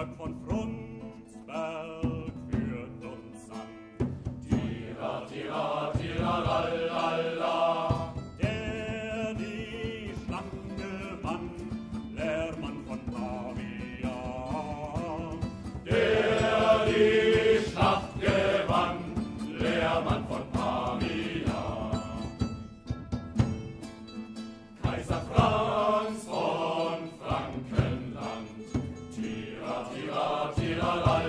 a confronto la la la.